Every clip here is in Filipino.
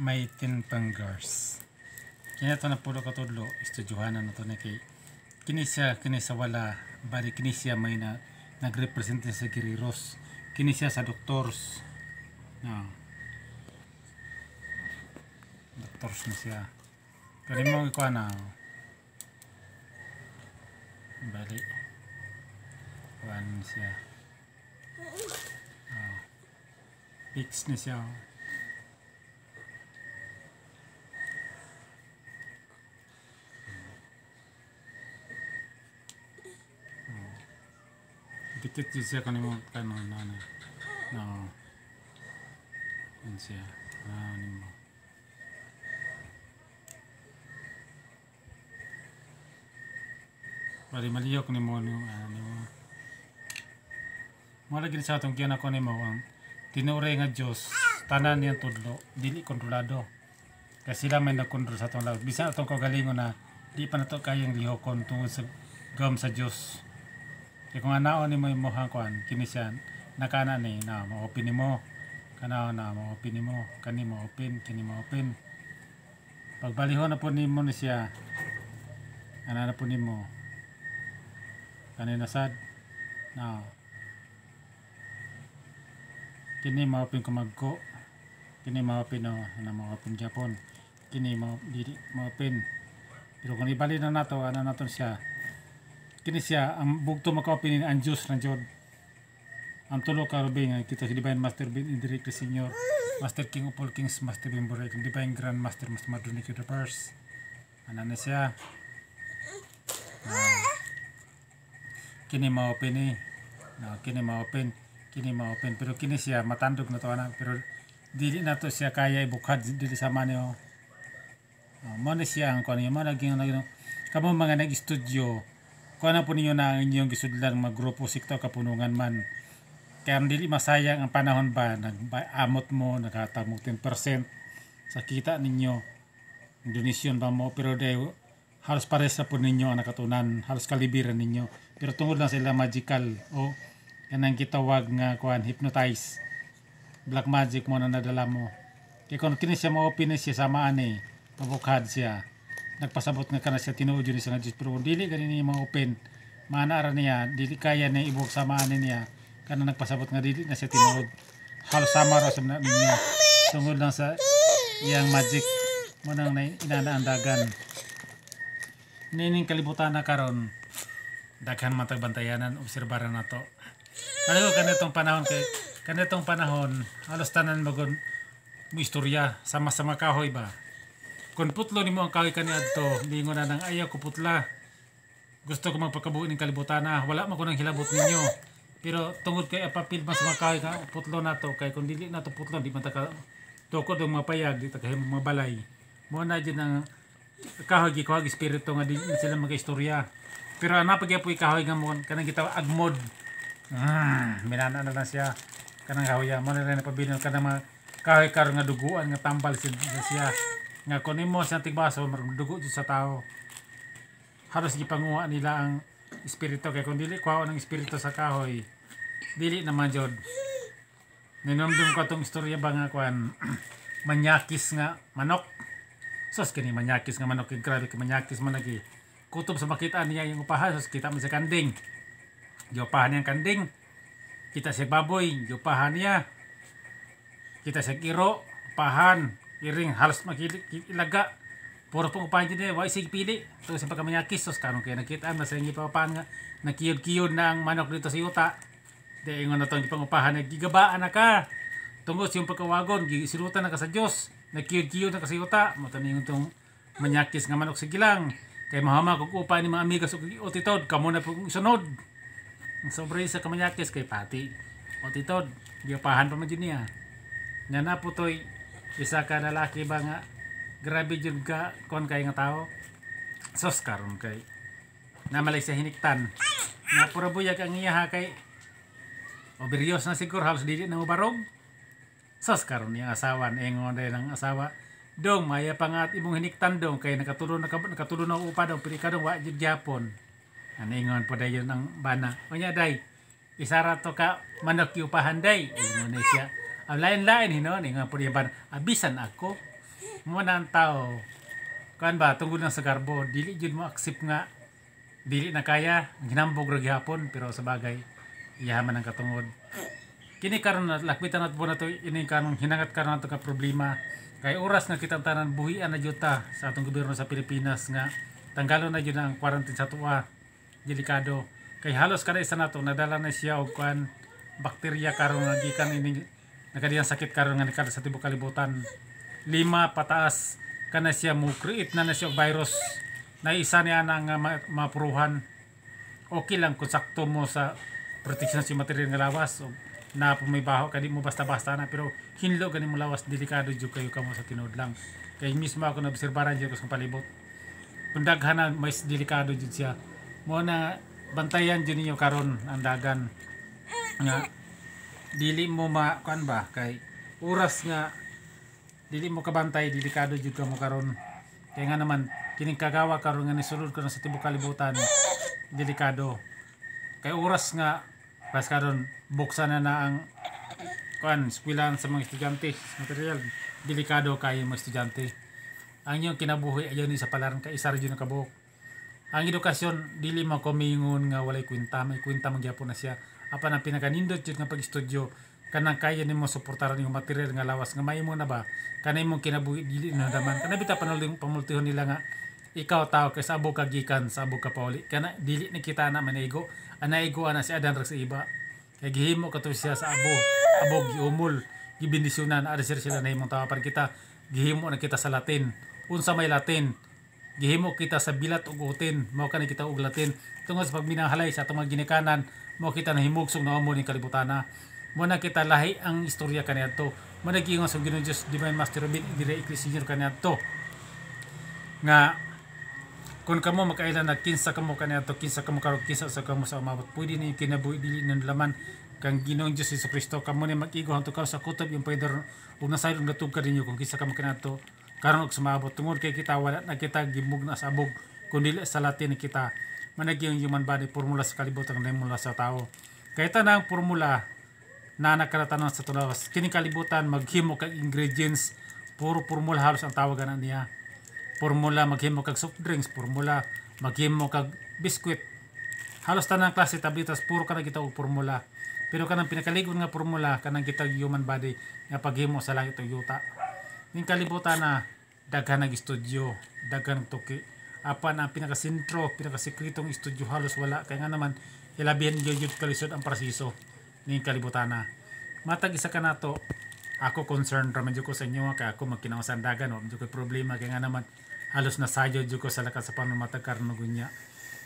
may tin fingers. Kaya ito na pulo katudlo, istudyohanan na to na kay kini siya kini wala. Bali kini siya may na nagrepresent sa giriros. Kini siya sa doctors na doctors na siya. Pero mo ikaw na bali kuhan siya. Ah fix na siya dikit din siya kanimo kano na na na yan siya ah nimo bali maliyok nimo no ano nimo mo lagi sa atong kiyan ako nimo ang tinure nga Dios tanan niyang tudlo dili kontrolado kasi sila may nagkontrol sa atong lawas bisan atong kagalingon na di pa nato kayang lihokon tungod sa gam sa Dios kaya kung anaon ni mo yung mohang kuan, kini siya, nakana ni, na, ma-open ni mo. Kana na, ma-open ni mo. Kani ma-open, kini ma-open. Pagbalihon na po ni mo ni siya, ana na po ni mo. Kani nasad, na, kini ma-open kumagko. Kini ma-open no, na ma-open Japon. Kini ma-open. Pero kung ibali na nato, ano nato siya, kini siya ang bugto makaopinin ang Diyos ng Jod ang tulo ka kita si Divine Master Bin Indiric the Senior Master King of all Kings Master Bin Buray kung Divine Grand Master Master Madronik the First ano na siya. Ah. kini ma-open eh no, kini ma-open kini ma-open. Pero kini siya matandog na to ana. Pero dili na to siya kaya ibukad dili sa manyo oh, mo na siya ang kanya mo naging naging kamo mga nag-studio kung ano po ninyo na inyong gisudlan mga grupo sikto kapunungan man. Kaya dili masayang ang panahon ba nag-amot mo naghatag mo 10% sa kita ninyo. Donation ba mo pero dahil halos pares na po ninyo ang nakatunan halos kalibiran ninyo. Pero tungod lang sila magical o kanang kitawag nga kuan hypnotize. Black magic mo na nadala mo. Kaya kung kini siya ma-open siya samaan eh. Mabukad siya nagpasabot nga kana siya tinuod yun sa nga Diyos. Pero dili ganin niya ma-open manara niya dili kaya niya ibog samaan niya. Kana nagpasabot nga dili na siya tinuod. Halos sama ra sa na ninyo tungod lang sa iyang magic mo nang na inanaandagan nining kalibutan na karon. Daghan man tagbantayanan obserbaran na to. Ano kanitong panahon kay kanitong panahon. Halos tanan magon mo istorya. Sama-sama kahoy ba kung putlo ni mo ang kahoy kani adto lingon na nang ayaw ko putla. Gusto ko magpakabuhi ng kalibutan na wala man ko nang hilabot ninyo. Pero tungod kay apapil mas mga kahoy ka putlo na to kay kung dili na to putlo di man ta ka tukod ang mapayag di ta kahim mabalay. Mo na dyan ang kahoy gi kahoy espiritu nga di na sila mag-istorya. Pero ana pag po kahoy nga mo kanang kita agmod. Ah minana na lang siya. Kanang kahoy mo na rin napabilin kanang mga kahoy karon nga duguan nga tambal siya, siya nga kunin mo sa tigbaso dugo dyan sa tao. Halos gipanguha nila ang espiritu kay kung dili kuha ng espiritu sa kahoy dili naman jud ninomdom ko tong istorya ba nga kuan manyakis nga manok. Sos kini manyakis nga manok grabe kay manyakis man lagi. Kutob sa makita niya yung upahan sos kita man sa kanding. Giupahan niya ang kanding. Kita sa baboy giupahan niya. Kita sa kiro upahan iring halos makilig ilaga. Puro pong upahan dyan eh wala sige pili? Ito sa pagkamanyakis sos kanong kaya nakita mas ringi pa upahan nga nakiyod-kiyod na ang manok dito sa yuta. Di ingon na itong ipang upahan nagigabaan na ka. Tungod sa yung pagkawagon gisirutan na ka sa Diyos. Nakiyod-kiyod na ka sa yuta. Mataningon itong manyakis nga manok sa gilang. Kay mahama kung upahan ni mga amigas o titod kamo na po isunod. Ang sobre sa kamanyakis kay pati o titod giupahan pa man dyan niya. Nga na po to'y isa ka lalaki ba nga? Grabe jud ka kon kay nga tao. Sos karon kay. Namalay sa hiniktan. Na pura buyag ang iya kay. Oberyos na siguro halos dili na ubarog sos karon yung asawa ingon din ang asawa. Dong maya pa nga at imong hiniktan dong kay nakatulo na nakatulo na upa dong pili ka dong wa jud gyapon ano ingon po dayon ang bana. Unya day isara to ka manok upahan day. Ingon siya ang lain-lain hinon ingon po diyan abisan ako. Mo na tao. Kan ba tungod lang sa garbo dili jud mo accept nga. Dili na kaya. Ginambog ra gihapon pero sa bagay iyaman ang katungod. Kini karon na lakbitan po na to ini kanong hinangat karon nato ka problema. Kay oras nga kitang tanan buhian na jud sa atong gobyerno sa Pilipinas nga tanggalon na jud ang quarantine sa tuwa. Delikado. Kay halos kada isa nato nadala na siya og kuan bakterya karon nga gikan ini nakadiyang sakit karon nga nikada sa tibuok kalibutan. Lima pataas. Kana siya mo create na na siya virus. Na isa niya na nga ma- mapuruhan. Okay lang kung sakto mo sa protection sa material nga lawas. O na pumibaho kadi mo basta-basta na. Pero hinlo gani mo lawas. Delikado jud kayo kamo sa tinuod lang. Kay mismo ako naobserbaran jud ko sa palibot. Kung daghan na mas delikado jud siya. Mo na bantayan jud ninyo karon ang dagan. Nga dili mo ma kuan ba kay oras nga dili mo kabantay delikado jud ka mo karon. Kaya nga naman kining kagawa karon nga nisulod na sa tibuok kalibutan delikado. Kay oras nga pas karon buksan na na ang kuan eskwelahan sa mga estudyante material. Delikado kay mga estudyante. Ang iyong kinabuhi ayaw ni sa palaran kay isa rin kabuok ang edukasyon dili man ko mingon nga walay kwenta may kwenta magyapon na siya. Apan ang pinakanindot jud nga pag-estudyo kanang kaya nimo suportaran yung material nga lawas. Nga mahimo na ba? Kanay mong kinabuhi dili na daman. Kana bita panuling pamultihon nila nga ikaw tao kay sa abog ka gikan sa abog ka pauli. Kana dili ni kita na manigo anaigo ana si adan sa iba. Kay gihimo kato siya sa abog abog giumol gibindisyonan. Ada sila na himong tawapan kita. Gihimo na kita sa Latin. Unsa may Latin gihimo kita sa bilat ug utin. Mao kani kita og Latin. Tungod sa pagminahalay sa atong ginikanan mao kita na himugsong na amo ni kalibutana. Mo na kita lahi ang istorya kaniadto. Mo na giingon sa Ginoong Dios Divine Master Robin dire Ecclesiastes kaniadto. Nga kung kamo makailan na kinsa kamo kaniadto kinsa kamo karon kinsa sa kamo sa umabot pwede ni kinabuhi dili ng laman kang Ginoong Dios Hesus Kristo. Kamo ni mag-igo hanto ka sa kutob yung pweder ug nasayod og natug ka ninyo kung kinsa kamo kaniadto karon og sumabot tungod kay kita wala na kita gimug na sa abog kun dili sa Latin kita. Managi ang human body formula sa kalibutan ng mula sa tao. Kay tanang formula na nakaratanan sa tulawas kini kalibutan maghimo kag ingredients. Puro formula halos ang tawagan na niya. Formula maghimo kag soft drinks formula maghimo kag biskwit halos tanang klase tablitas puro ka na kita og formula. Pero kanang pinakaligon nga formula kanang kita human body nga paghimo sa langit ug yuta ning kalibutan na daghan nag estudyo daghan tuki. Apan ang pinakasentro pinakasekretong estudyo halos wala. Kay nga naman ilabihan gyud kalisod ang prasiso. Ning kalibutan na. Matag isa ka nato ako concerned jud ko sa inyo kay ako magkinawasan dagan wa ko problema. Kay nga naman halos nasayo jud ko sa lakas sa panumatag karon ug unya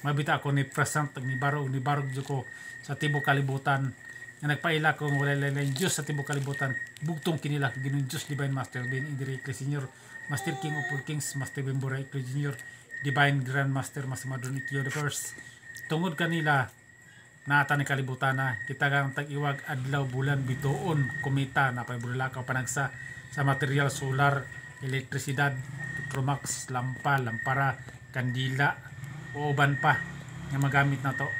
mabita ako ni present ni barog ni barog jud ko sa tibuok kalibutan nga nagpaila ko nga wala lain Diyos sa tibuok kalibutan. Bugtong kinila Ginoong Diyos Divine Master Ben Indirectly Senior Master King of all Kings Master Ben Boracay Junior Divine Grand Master Master Madronik Universe tungod kanila naata ni kalibutan na kita kang tag-iwag adlaw bulan bituon kometa na bulakaw panagsa sa material solar elektrisidad petromax lampa lampara kandila o uban pa nga magamit na to.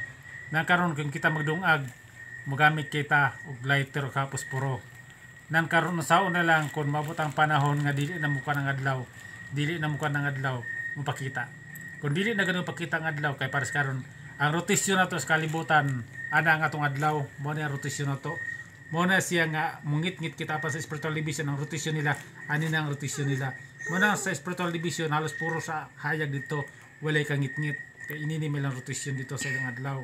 Na karon kung kita magdungag magamit kita og lighter kapos puro. Nan karon sa na lang kung mabot ang panahon nga dili na muka ng adlaw. Dili na muka ng adlaw mupakita kung dili na ganun pakita ang adlaw kay pares karon ang rotasyon na to sa kalibutan ana nga atong adlaw mo na ang rotasyon na to mo na siya nga mungit-ngit kita pa sa spiritual division ang rotasyon nila ani na ang rotasyon nila. Mo na sa spiritual division halos puro sa hayag dito walay kang ngit-ngit kay inini lang rotasyon dito sa ilang adlaw.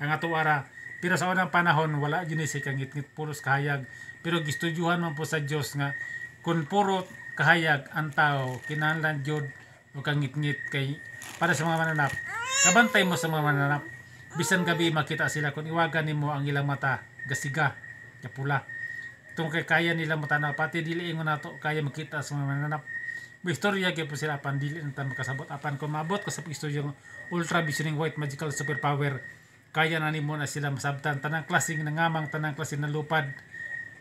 Ang ato ara pero sa unang panahon wala yun si kang ngit-ngit puro sa kahayag. Pero gistudyuhan man po sa Dios nga kung puro kahayag ang tao kinahanglan jud o kang ngit-ngit kay para sa mga mananap. Kabantay mo sa mga mananap. Bisan gabi makita sila kung iwagan nimo ang ilang mata gasiga pula tung kay kaya nila matanaw pati dili ingon nato kaya makita sa mga mananap. May istorya gyud po sila apan dili na makasabot. Apan kung maabot ko sa istorya ultra visioning white magical superpower kaya na nimo na sila masabtan. Tanang klaseng nangamang tanang klaseng nalupad.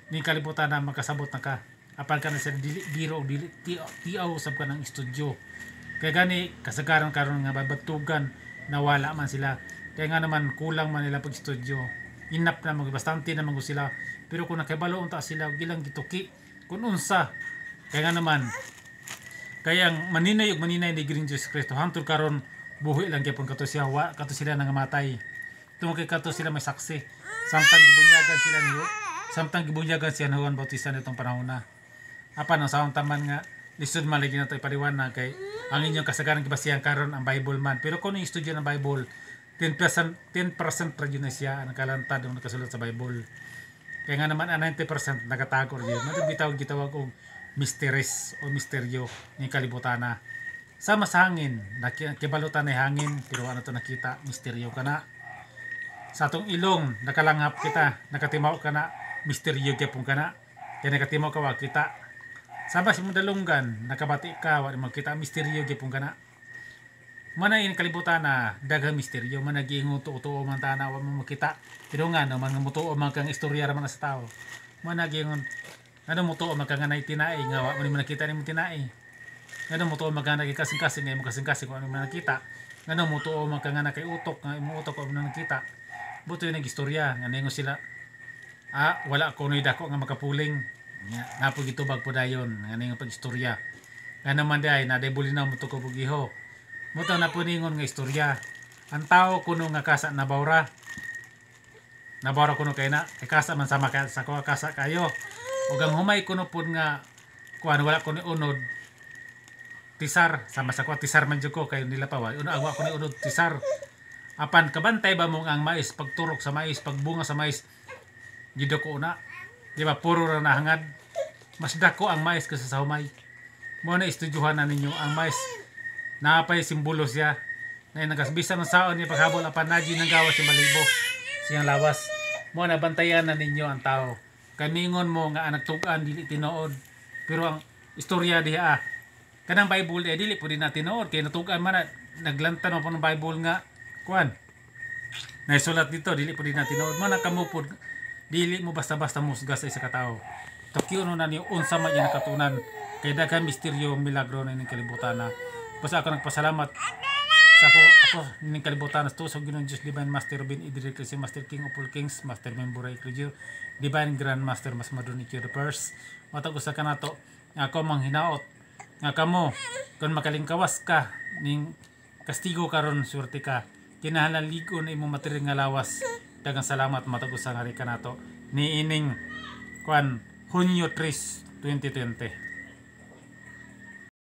Ning kalibutan na makasabot na ka. Apan ka na sila dili biro o dili tiaw, tiaw sab ka ng estudyo kaya gani kasagaran karon nga babatugan nawala man sila. Kaya nga naman kulang man nila pag estudyo inap na mag bastante na mag sila. Pero kung nakibalo unta sila gilang gituki. Kung unsa. Kaya nga naman Kaya ang maninay ug maninay ni Gring Jesus Kristo hangtod karon buhi lang gyapon kato siya wa kato sila nangamatay. Tungod kay kato sila may saksi. Samtang gibunyagan sila ni samtang gibunyagan siya ni Juan Bautista nitong panahon na. Apan ang sawang taman nga lisod man lagi na ito ipaliwanag kay ang inyong kasagaran kibasihan karon ang Bible man. Pero kung yung estudyo ng Bible, 10% 10% ra na siya ang nakalantad ang nakasulat sa Bible. Kaya nga naman ang 90% nagatago rin yun. Nagbitaw gitawag og mysteries o misteryo ni kalibutan na. Sama sa hangin, naki- kibalutan na hangin, pero ano to nakita, misteryo ka na. Sa atong ilong, nakalanghap kita, nakatimaw ka na, misteryo gyapon ka na. Kaya nakatimaw ka wa kita. Sama sa imong dalunggan, nakabati ka, wa mo kita, misteryo gyapon ka na. Mana in kalibutan na daghang misteryo man nagiingon tuo man tana wa mo makita. Pero nga no man mutuo man kang istorya ra man sa tao. Man nagiingon ano mutuo man kang nanay tinai nga wa mo ni nakita ni mo tinai. Ano mutuo man kang kasing-kasing nga mo kasing-kasing kung ano man nakita. Ano mutuo man kang kay utok nga imo utok kung ano nakita. Buto yung istorya nga ningo sila. Ah, wala ko noy dako nga makapuling. Nga napo gitubag po dayon nga ningo pag istorya. Nga naman day na day bulinaw mo to ko bugiho. Muto na po ningon nga istorya. Ang tao kuno nga kasa nabawra. Nabawra kuno kay na. Kay kasa man sama ka sa kuha kasa kayo. Ug ang humay kuno pud nga kuan wala ko ni unod. Tisar sama sa kuha tisar man jud ko kay nila pa wa. Uno agwa ko ni unod tisar. Apan kabantay ba mong ang mais? Pagturok sa mais pagbunga sa mais gido ko na. Di ba? Puro ra nahangad. Mas dako ang mais kaysa sa humay. Mo na istudyuhan na ninyo ang mais. Napay simbolo siya. Na nagasbisan ng saon niya paghabol. Apan naji ng gawas si malibo. Siyang lawas. Mo na bantayan na ninyo ang tao. Kamingon mo nga ang nagtugan dili tinuod pero ang istorya diha ah, kanang Bible eh dili pud na tinuod kay natugan man na naglantan mo po ng Bible nga kuan naisulat dito dili pud na tinuod. Man nakamupod dili mo basta-basta musga sa isa ka tawo Tokyo no na ni unsa man yung nakatunan. Kay daghang misteryo milagro na ining kalibutan na. Basta ako nagpasalamat sa ako ako ning kalibutan na. To sa Ginoong Diyos Divine Master Robin Idris kasi Master King of all Kings Master Membura Eclugio Divine Grand Master Mas Madon Ikyo the First matag usa ka nato ako mang hinaot. Nga kamo kung makalingkawas ka ning kastigo karon surti ka kinahanglan na imong material nga lawas. Dagang salamat matag usa nga ri ka nato. Ni ining kwan Hunyo 3 2020